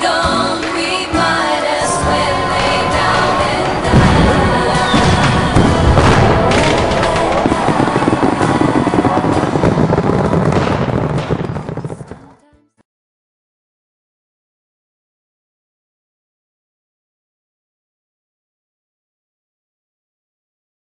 don't